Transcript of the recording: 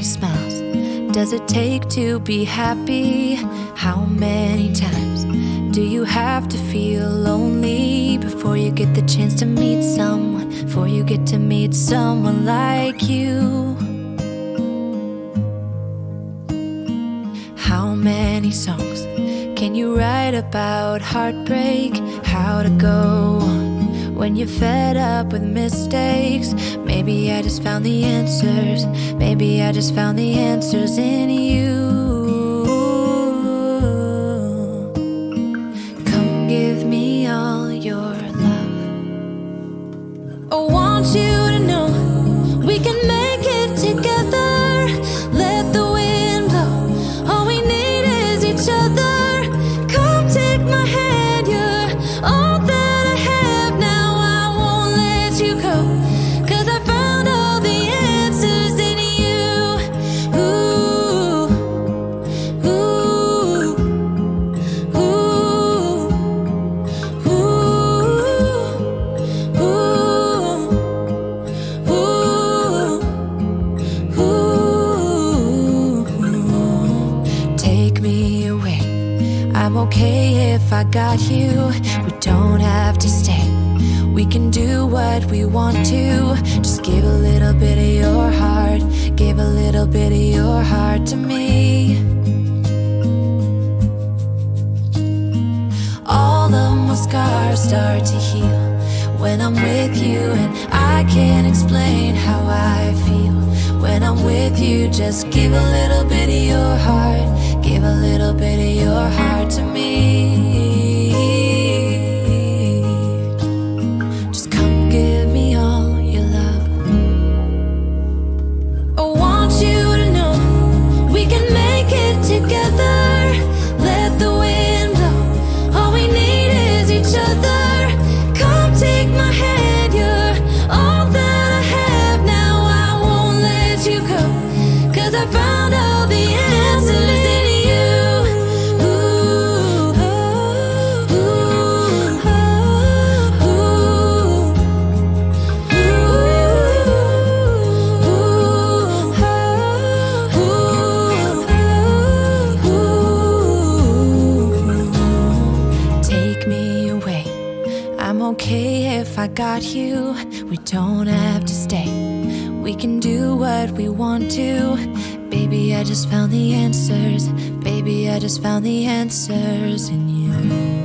does it take to be happy? How many times do you have to feel lonely before you get the chance to meet someone? Before you get to meet someone like you? How many songs can you write about heartbreak? How to go on when you're fed up with mistakes? Maybe I just found the answers. Maybe I just found the answers in you. Take me away. I'm okay if I got you. We don't have to stay. We can do what we want to. Just give a little bit of your heart. Give a little bit of your heart to me. All of my scars start to heal when I'm with you, and I can't explain how I feel when I'm with you. Just give a little bit of your heart, give a little bit of your heart to me. Just come give me all your love. I want you to know we can make it together. Let the wind blow. All we need is each other. Come take my hand, you're all that I have now. I won't let you go. Cause I found all the answers okay if I got you. We don't have to stay. We can do what we want to. Baby, I just found the answers. Baby, I just found the answers in you.